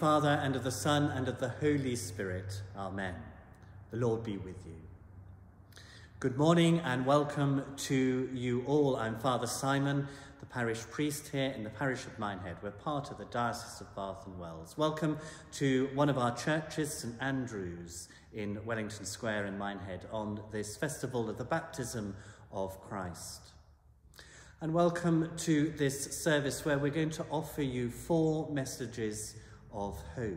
Father, and of the Son, and of the Holy Spirit. Amen. The Lord be with you. Good morning and welcome to you all. I'm Father Simon, the parish priest here in the parish of Minehead. We're part of the Diocese of Bath and Wells. Welcome to one of our churches, St Andrew's, in Wellington Square in Minehead, on this festival of the baptism of Christ. And welcome to this service where we're going to offer you four messages of hope.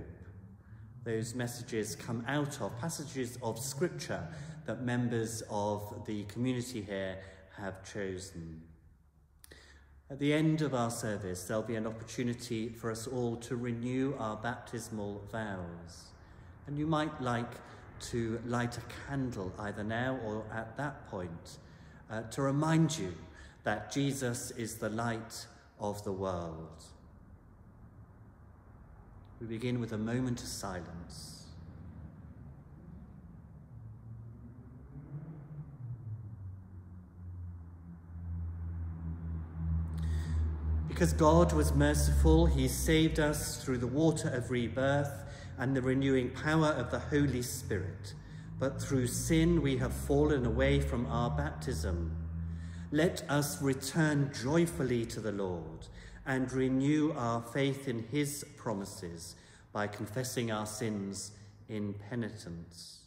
Those messages come out of passages of scripture that members of the community here have chosen. At the end of our service, there'll be an opportunity for us all to renew our baptismal vows. And you might like to light a candle either now or at that point uh, to remind you that Jesus is the light of the world. We begin with a moment of silence. Because God was merciful, he saved us through the water of rebirth and the renewing power of the Holy Spirit. But through sin we have fallen away from our baptism let us return joyfully to the Lord and renew our faith in his promises by confessing our sins in penitence.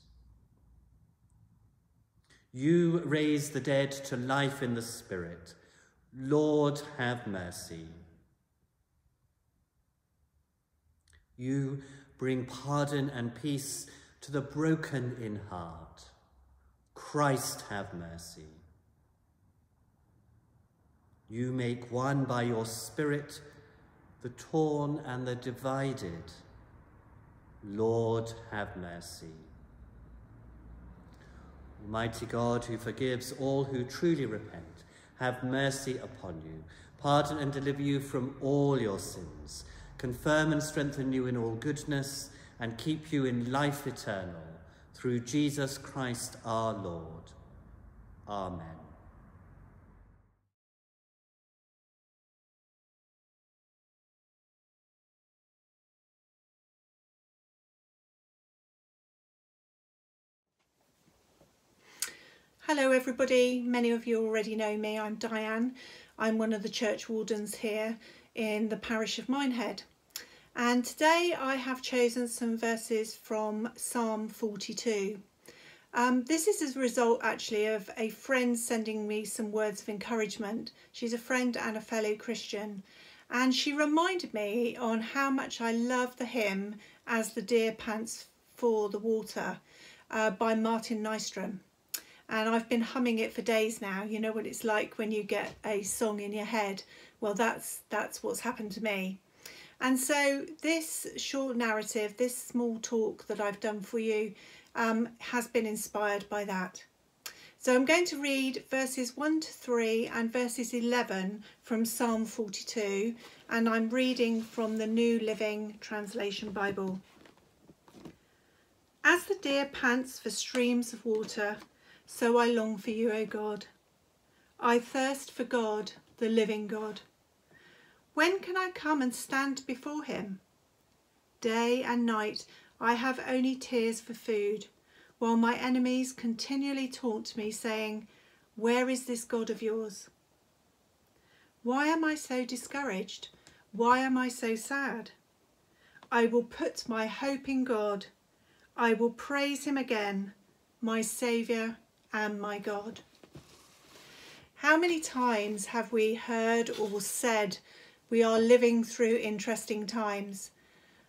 You raise the dead to life in the Spirit. Lord, have mercy. You bring pardon and peace to the broken in heart. Christ, have mercy. You make one by your Spirit the torn and the divided. Lord, have mercy. Almighty God, who forgives all who truly repent, have mercy upon you, pardon and deliver you from all your sins, confirm and strengthen you in all goodness, and keep you in life eternal, through Jesus Christ our Lord. Amen. Hello everybody, many of you already know me, I'm Diane. I'm one of the church wardens here in the parish of Minehead. And today I have chosen some verses from Psalm 42. Um, this is as a result actually of a friend sending me some words of encouragement. She's a friend and a fellow Christian. And she reminded me on how much I love the hymn As the Deer Pants for the Water uh, by Martin Nystrom and I've been humming it for days now. You know what it's like when you get a song in your head. Well, that's that's what's happened to me. And so this short narrative, this small talk that I've done for you um, has been inspired by that. So I'm going to read verses 1 to 3 and verses 11 from Psalm 42 and I'm reading from the New Living Translation Bible. As the deer pants for streams of water, so I long for you, O God. I thirst for God, the living God. When can I come and stand before him? Day and night I have only tears for food, while my enemies continually taunt me, saying, Where is this God of yours? Why am I so discouraged? Why am I so sad? I will put my hope in God. I will praise him again, my Saviour and my God. How many times have we heard or said we are living through interesting times?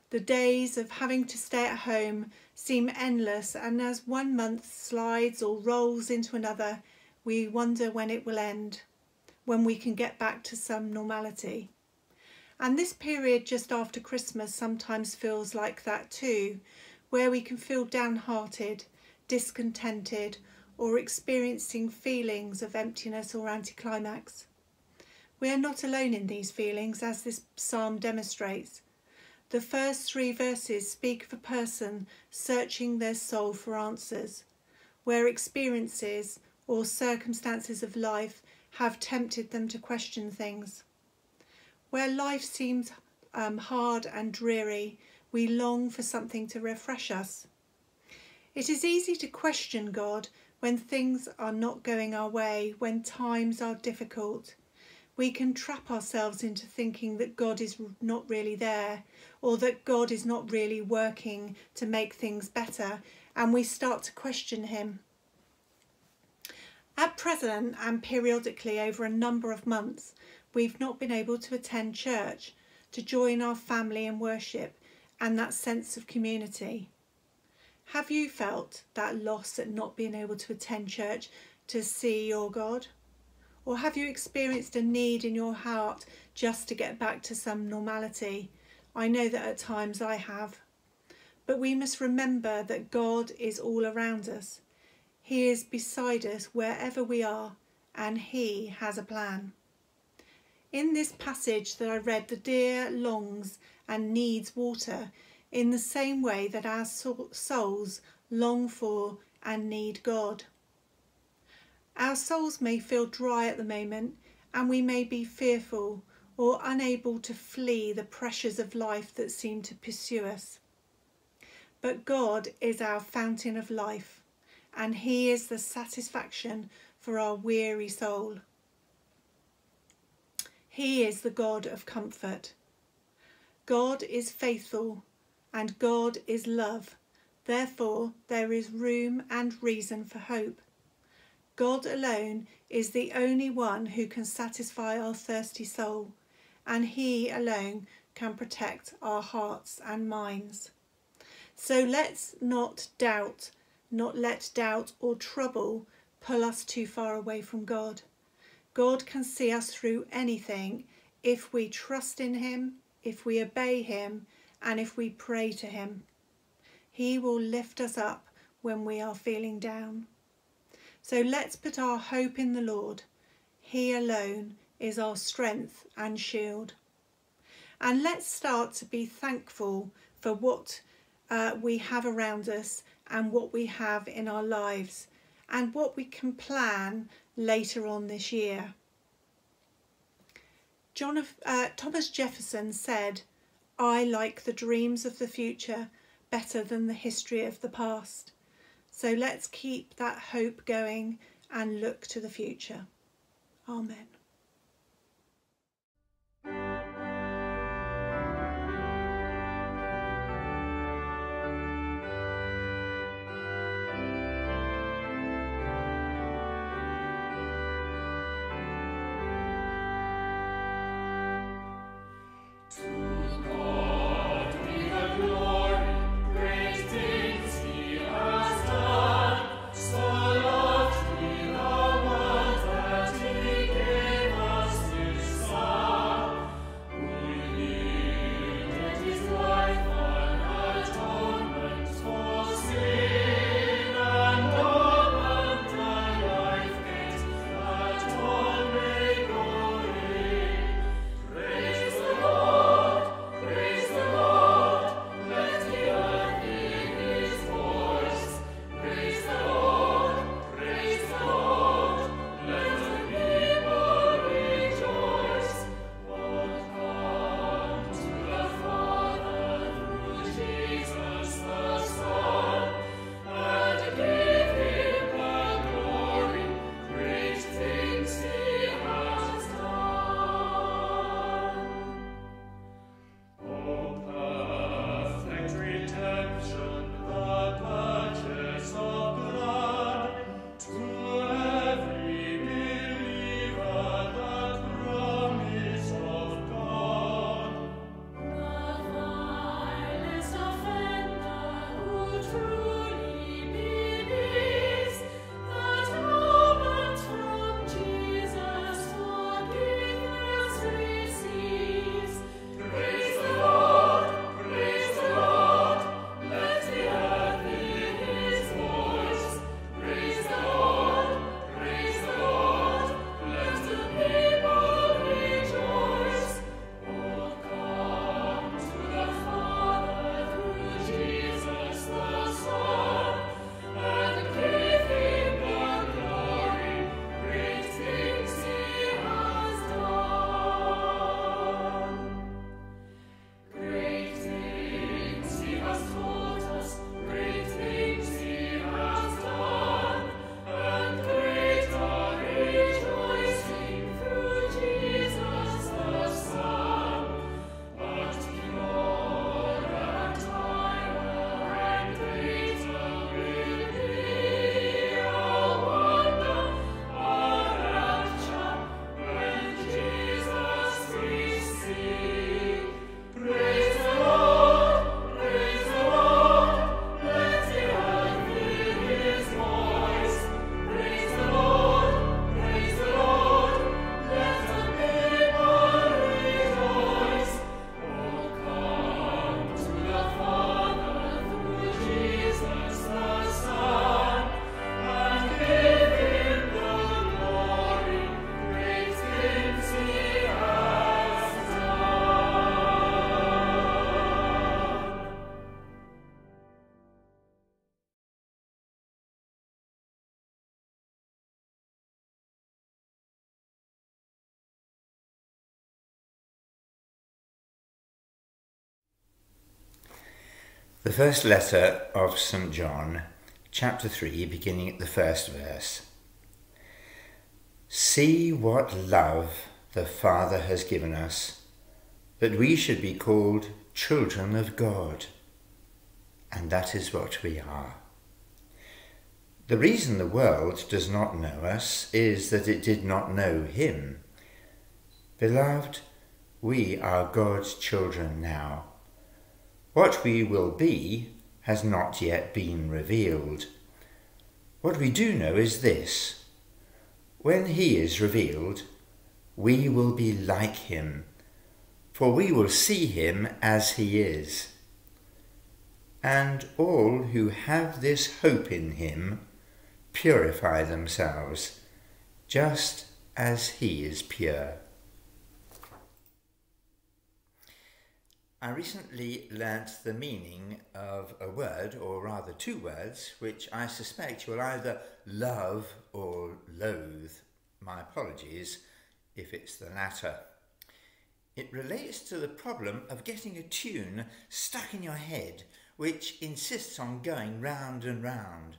The days of having to stay at home seem endless and as one month slides or rolls into another, we wonder when it will end, when we can get back to some normality. And this period just after Christmas sometimes feels like that too, where we can feel downhearted, discontented or experiencing feelings of emptiness or anticlimax. We are not alone in these feelings, as this psalm demonstrates. The first three verses speak of a person searching their soul for answers, where experiences or circumstances of life have tempted them to question things. Where life seems um, hard and dreary, we long for something to refresh us. It is easy to question God when things are not going our way, when times are difficult. We can trap ourselves into thinking that God is not really there or that God is not really working to make things better, and we start to question Him. At present, and periodically over a number of months, we've not been able to attend church, to join our family in worship, and that sense of community. Have you felt that loss at not being able to attend church to see your God? Or have you experienced a need in your heart just to get back to some normality? I know that at times I have. But we must remember that God is all around us. He is beside us wherever we are, and He has a plan. In this passage that I read, the deer longs and needs water in the same way that our souls long for and need God. Our souls may feel dry at the moment and we may be fearful or unable to flee the pressures of life that seem to pursue us. But God is our fountain of life and He is the satisfaction for our weary soul. He is the God of comfort. God is faithful and God is love. Therefore, there is room and reason for hope. God alone is the only one who can satisfy our thirsty soul, and He alone can protect our hearts and minds. So let's not doubt, not let doubt or trouble pull us too far away from God. God can see us through anything if we trust in Him, if we obey Him, and if we pray to Him. He will lift us up when we are feeling down. So let's put our hope in the Lord. He alone is our strength and shield. And let's start to be thankful for what uh, we have around us and what we have in our lives and what we can plan later on this year. John, uh, Thomas Jefferson said, I like the dreams of the future better than the history of the past. So let's keep that hope going and look to the future. Amen. The first letter of St. John, chapter 3, beginning at the first verse. See what love the Father has given us, that we should be called children of God. And that is what we are. The reason the world does not know us is that it did not know Him. Beloved, we are God's children now what we will be has not yet been revealed. What we do know is this. When he is revealed, we will be like him, for we will see him as he is. And all who have this hope in him purify themselves, just as he is pure. I recently learnt the meaning of a word, or rather two words, which I suspect you will either love or loathe. My apologies if it's the latter. It relates to the problem of getting a tune stuck in your head which insists on going round and round.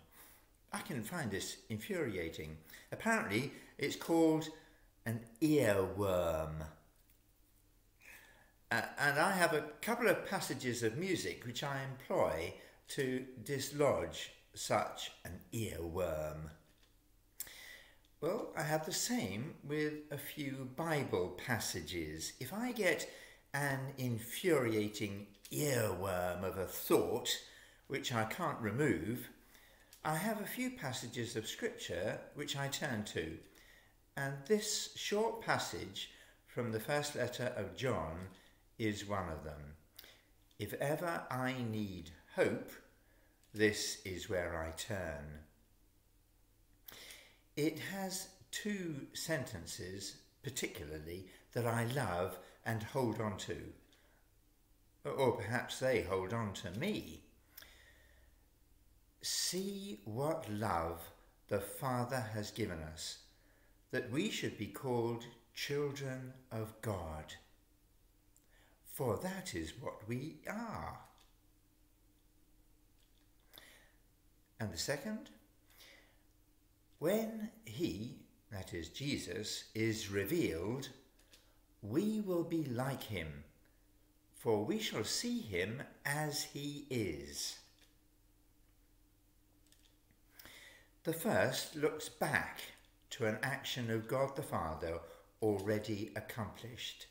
I can find this infuriating. Apparently, it's called an earworm. And I have a couple of passages of music which I employ to dislodge such an earworm. Well, I have the same with a few Bible passages. If I get an infuriating earworm of a thought which I can't remove, I have a few passages of Scripture which I turn to. And this short passage from the first letter of John is one of them. If ever I need hope, this is where I turn. It has two sentences, particularly, that I love and hold on to. Or perhaps they hold on to me. See what love the Father has given us, that we should be called children of God for that is what we are. And the second, when he, that is Jesus, is revealed, we will be like him, for we shall see him as he is. The first looks back to an action of God the Father already accomplished.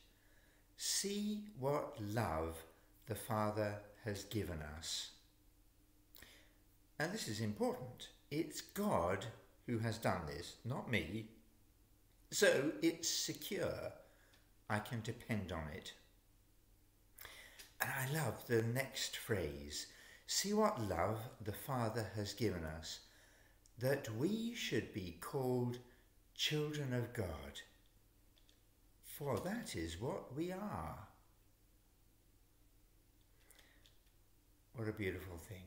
See what love the Father has given us. And this is important. It's God who has done this, not me. So it's secure. I can depend on it. And I love the next phrase. See what love the Father has given us, that we should be called children of God for that is what we are. What a beautiful thing.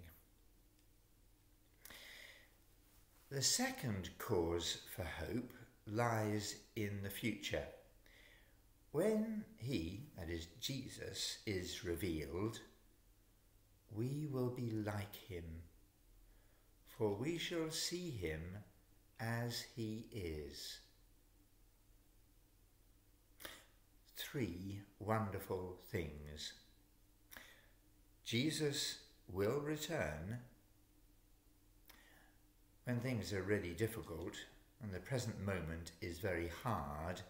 The second cause for hope lies in the future. When he, that is Jesus, is revealed, we will be like him, for we shall see him as he is. Three wonderful things. Jesus will return when things are really difficult and the present moment is very hard,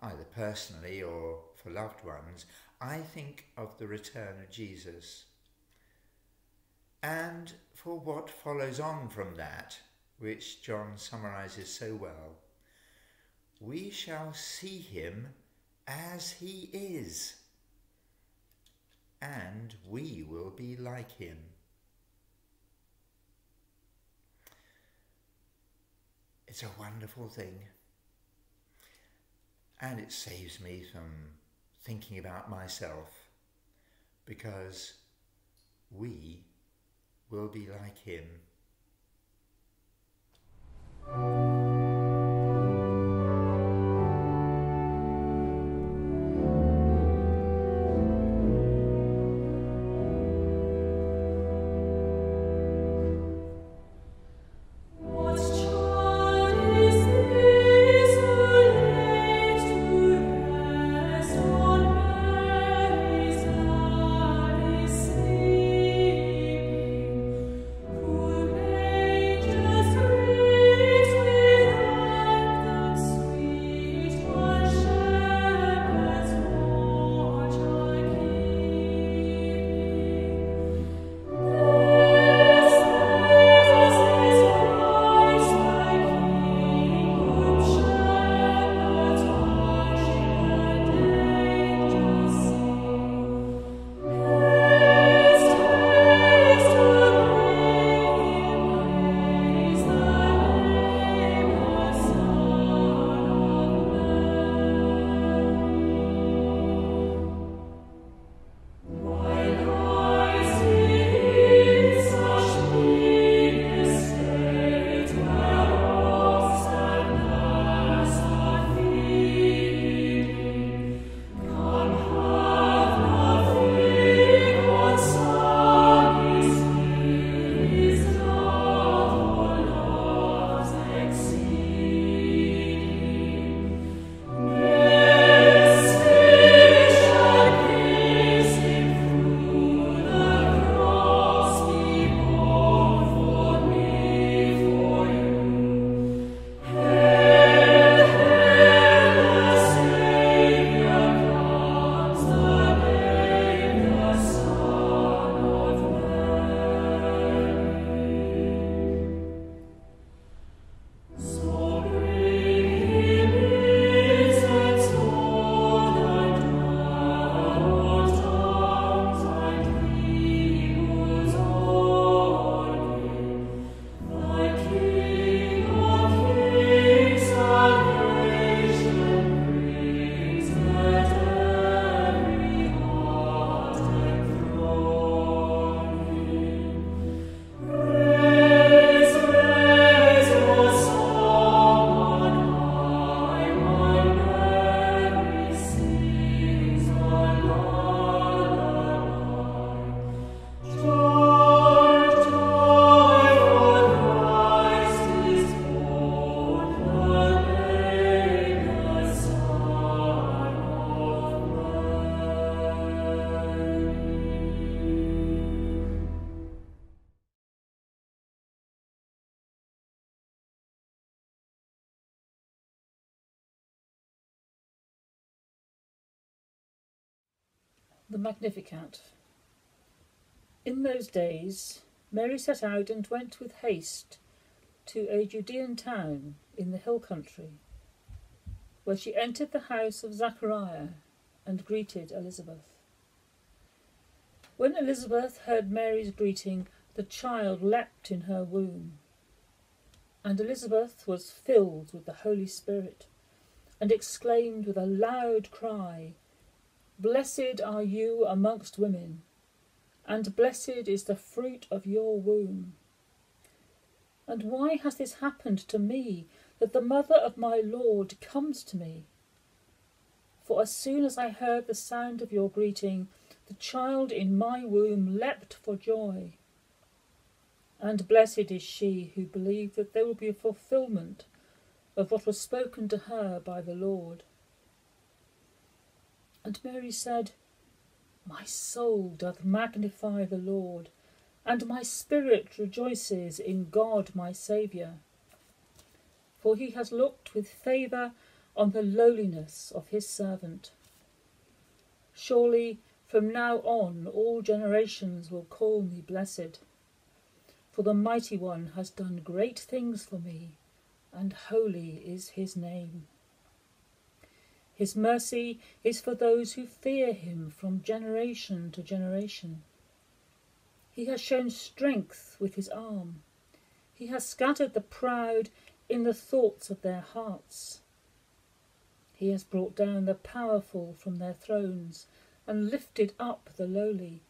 either personally or for loved ones, I think of the return of Jesus. And for what follows on from that, which John summarises so well, we shall see him as he is, and we will be like him. It's a wonderful thing. And it saves me from thinking about myself because we will be like him. Magnificat. In those days, Mary set out and went with haste to a Judean town in the hill country, where she entered the house of Zachariah and greeted Elizabeth. When Elizabeth heard Mary's greeting, the child leapt in her womb. And Elizabeth was filled with the Holy Spirit, and exclaimed with a loud cry, Blessed are you amongst women, and blessed is the fruit of your womb. And why has this happened to me, that the mother of my Lord comes to me? For as soon as I heard the sound of your greeting, the child in my womb leapt for joy. And blessed is she who believed that there would be a fulfilment of what was spoken to her by the Lord. And Mary said, My soul doth magnify the Lord, and my spirit rejoices in God my Saviour. For he has looked with favour on the lowliness of his servant. Surely from now on all generations will call me blessed. For the Mighty One has done great things for me, and holy is his name. His mercy is for those who fear him from generation to generation. He has shown strength with his arm. He has scattered the proud in the thoughts of their hearts. He has brought down the powerful from their thrones and lifted up the lowly.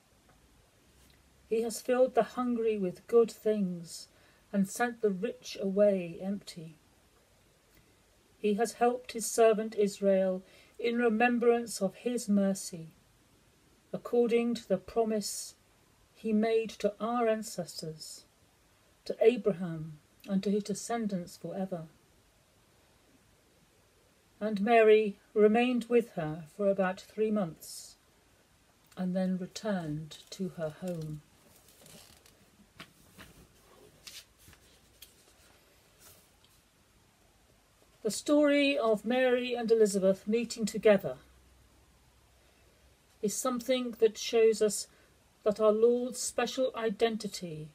He has filled the hungry with good things and sent the rich away empty. He has helped his servant Israel in remembrance of his mercy, according to the promise he made to our ancestors, to Abraham and to his descendants forever. And Mary remained with her for about three months and then returned to her home. The story of Mary and Elizabeth meeting together is something that shows us that our Lord's special identity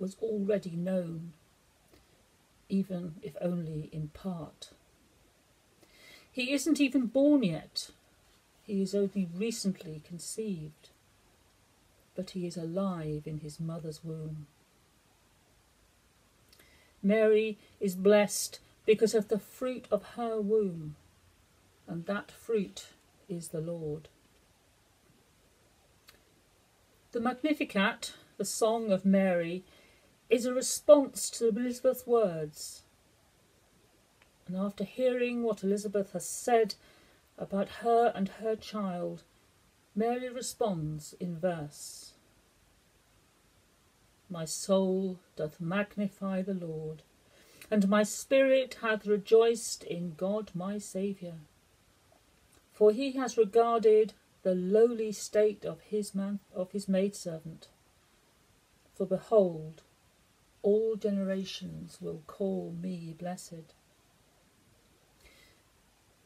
was already known, even if only in part. He isn't even born yet, he is only recently conceived, but he is alive in his mother's womb. Mary is blessed because of the fruit of her womb, and that fruit is the Lord. The Magnificat, the Song of Mary, is a response to Elizabeth's words. And after hearing what Elizabeth has said about her and her child, Mary responds in verse My soul doth magnify the Lord and my spirit hath rejoiced in God my Saviour. For he has regarded the lowly state of his man of his maidservant. For behold, all generations will call me blessed.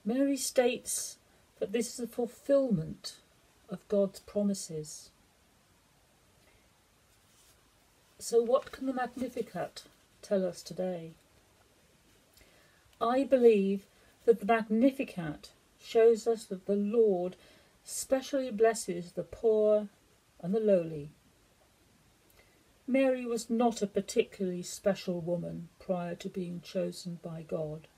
Mary states that this is a fulfilment of God's promises. So, what can the Magnificat tell us today? I believe that the Magnificat shows us that the Lord specially blesses the poor and the lowly. Mary was not a particularly special woman prior to being chosen by God.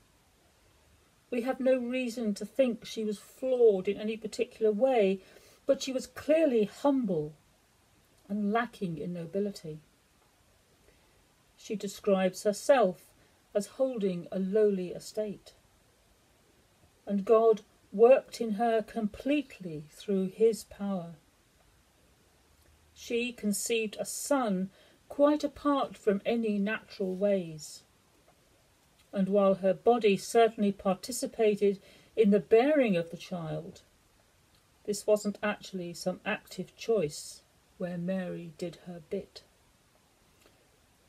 We have no reason to think she was flawed in any particular way, but she was clearly humble and lacking in nobility. She describes herself as holding a lowly estate. And God worked in her completely through his power. She conceived a son quite apart from any natural ways. And while her body certainly participated in the bearing of the child, this wasn't actually some active choice where Mary did her bit.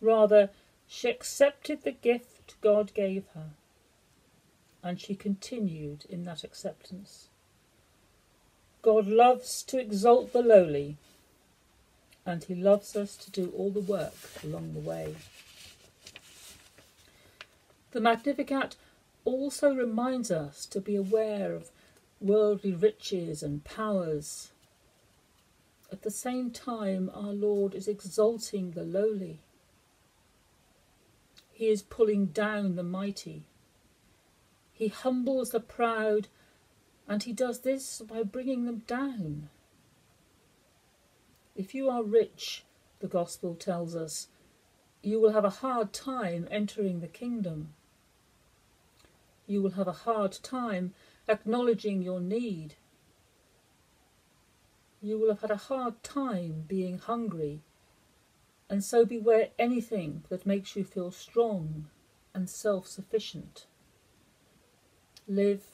Rather, she accepted the gift God gave her, and she continued in that acceptance. God loves to exalt the lowly, and He loves us to do all the work along the way. The Magnificat also reminds us to be aware of worldly riches and powers. At the same time, our Lord is exalting the lowly. He is pulling down the mighty. He humbles the proud, and he does this by bringing them down. If you are rich, the Gospel tells us, you will have a hard time entering the kingdom. You will have a hard time acknowledging your need. You will have had a hard time being hungry, and so beware anything that makes you feel strong and self sufficient. Live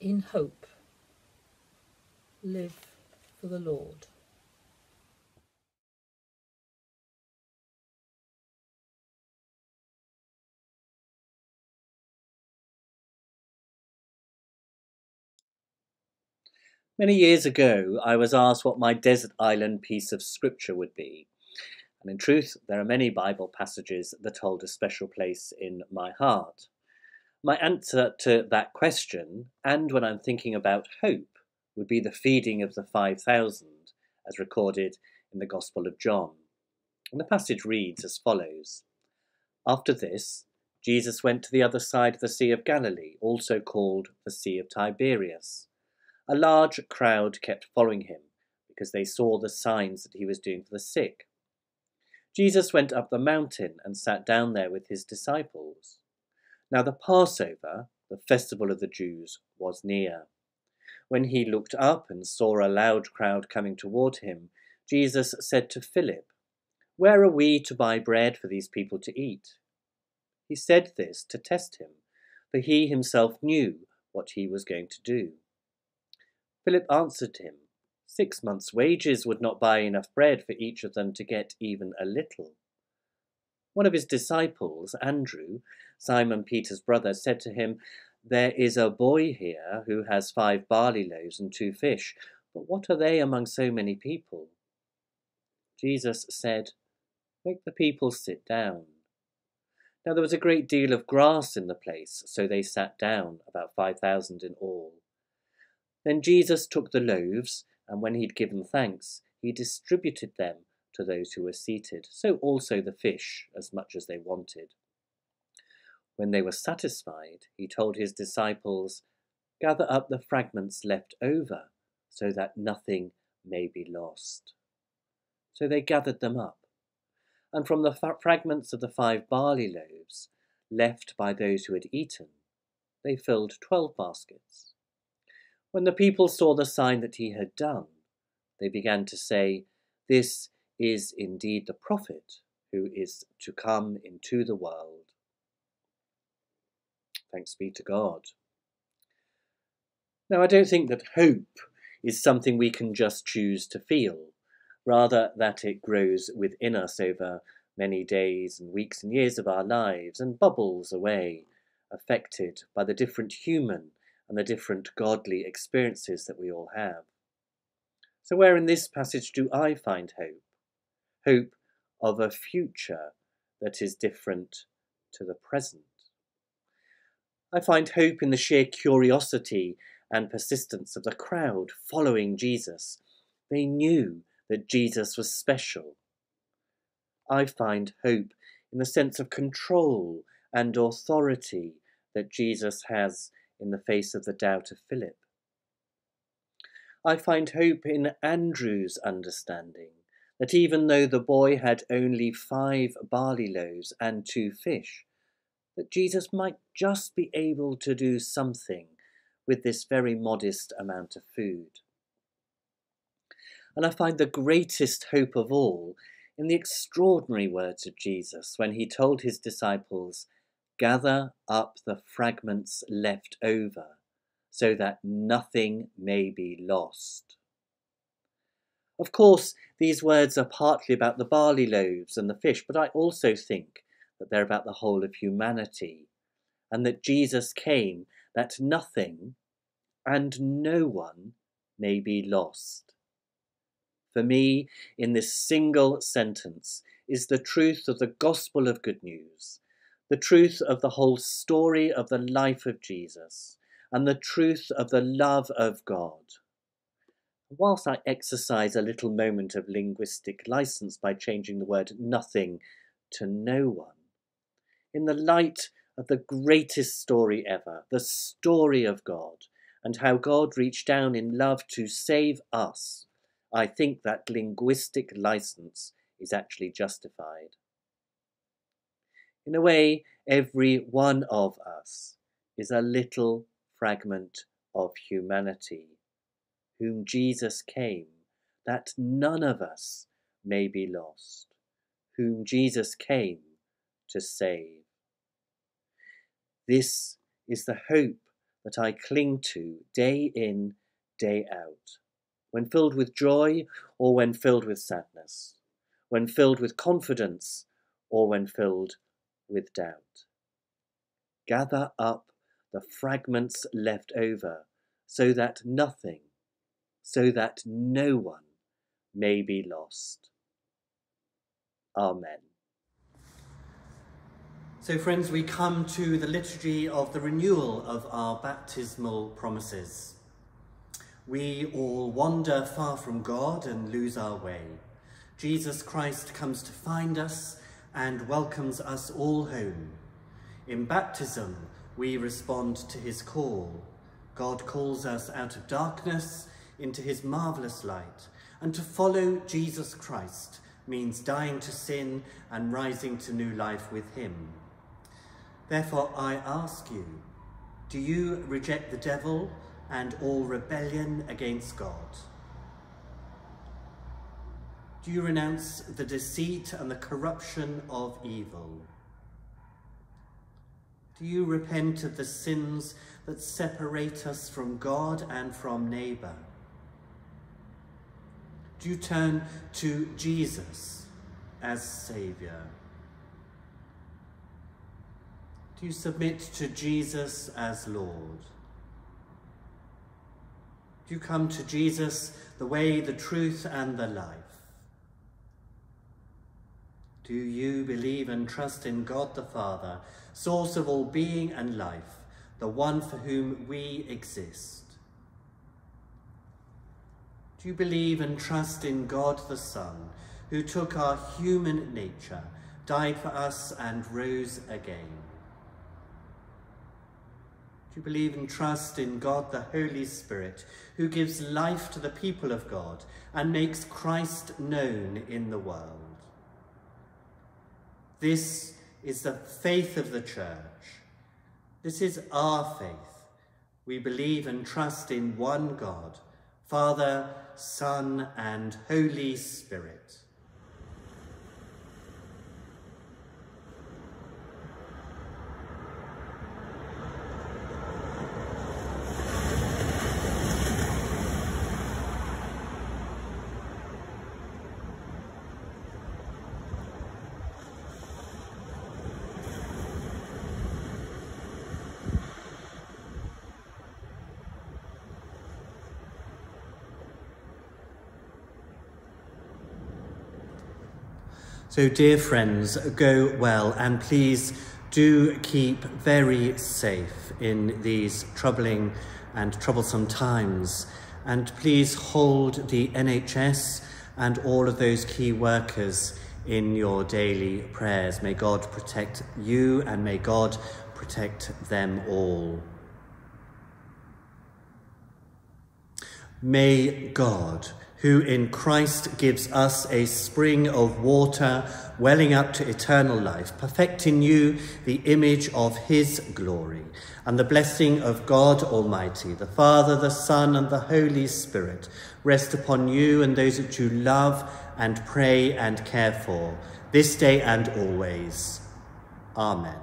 in hope. Live for the Lord. Many years ago, I was asked what my desert island piece of scripture would be. And in truth, there are many Bible passages that hold a special place in my heart. My answer to that question, and when I'm thinking about hope, would be the feeding of the 5,000, as recorded in the Gospel of John. And the passage reads as follows After this, Jesus went to the other side of the Sea of Galilee, also called the Sea of Tiberias. A large crowd kept following him because they saw the signs that he was doing for the sick. Jesus went up the mountain and sat down there with his disciples. Now the Passover, the festival of the Jews, was near. When he looked up and saw a loud crowd coming toward him, Jesus said to Philip, Where are we to buy bread for these people to eat? He said this to test him, for he himself knew what he was going to do. Philip answered him, Six months' wages would not buy enough bread for each of them to get even a little. One of his disciples, Andrew, Simon Peter's brother, said to him, There is a boy here who has five barley loaves and two fish, but what are they among so many people? Jesus said, Make the people sit down. Now there was a great deal of grass in the place, so they sat down, about five thousand in all. Then Jesus took the loaves, and when he'd given thanks, he distributed them to those who were seated, so also the fish, as much as they wanted. When they were satisfied, he told his disciples, Gather up the fragments left over, so that nothing may be lost. So they gathered them up, and from the fragments of the five barley loaves, left by those who had eaten, they filled twelve baskets. When the people saw the sign that he had done, they began to say, This is indeed the prophet who is to come into the world. Thanks be to God. Now, I don't think that hope is something we can just choose to feel, rather, that it grows within us over many days and weeks and years of our lives and bubbles away, affected by the different human and the different godly experiences that we all have. So, where in this passage do I find hope? Hope of a future that is different to the present. I find hope in the sheer curiosity and persistence of the crowd following Jesus. They knew that Jesus was special. I find hope in the sense of control and authority that Jesus has in the face of the doubt of Philip. I find hope in Andrew's understanding that even though the boy had only five barley loaves and two fish, that Jesus might just be able to do something with this very modest amount of food. And I find the greatest hope of all in the extraordinary words of Jesus when he told his disciples, Gather up the fragments left over, so that nothing may be lost. Of course, these words are partly about the barley loaves and the fish, but I also think that they're about the whole of humanity, and that Jesus came that nothing and no one may be lost. For me, in this single sentence, is the truth of the gospel of good news, the truth of the whole story of the life of Jesus, and the truth of the love of God. Whilst I exercise a little moment of linguistic license by changing the word nothing to no one, in the light of the greatest story ever, the story of God, and how God reached down in love to save us, I think that linguistic license is actually justified. In a way, every one of us is a little fragment of humanity, whom Jesus came, that none of us may be lost, whom Jesus came to save. This is the hope that I cling to day in, day out, when filled with joy or when filled with sadness, when filled with confidence or when filled with doubt. Gather up the fragments left over so that nothing, so that no one may be lost. Amen. So, friends, we come to the liturgy of the renewal of our baptismal promises. We all wander far from God and lose our way. Jesus Christ comes to find us and welcomes us all home. In baptism, we respond to his call. God calls us out of darkness into his marvellous light, and to follow Jesus Christ means dying to sin and rising to new life with him. Therefore, I ask you, do you reject the devil and all rebellion against God? Do you renounce the deceit and the corruption of evil? Do you repent of the sins that separate us from God and from neighbour? Do you turn to Jesus as Saviour? Do you submit to Jesus as Lord? Do you come to Jesus, the way, the truth, and the life? Do you believe and trust in God the Father, source of all being and life, the one for whom we exist? Do you believe and trust in God the Son, who took our human nature, died for us, and rose again? Do you believe and trust in God the Holy Spirit, who gives life to the people of God and makes Christ known in the world? This is the faith of the church. This is our faith. We believe and trust in one God, Father, Son, and Holy Spirit. So, dear friends, go well and please do keep very safe in these troubling and troublesome times. And please hold the NHS and all of those key workers in your daily prayers. May God protect you and may God protect them all. May God who in Christ gives us a spring of water welling up to eternal life, perfect in you the image of his glory, and the blessing of God Almighty, the Father, the Son, and the Holy Spirit, rest upon you and those that you love and pray and care for, this day and always. Amen.